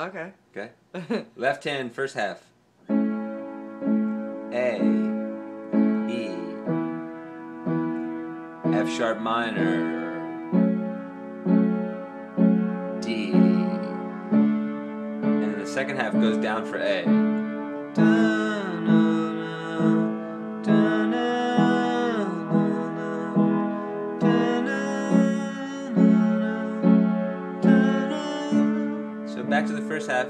Okay. Okay. Left hand, first half. A, E, F sharp minor, D, and then the second half goes down for A. back to the first half.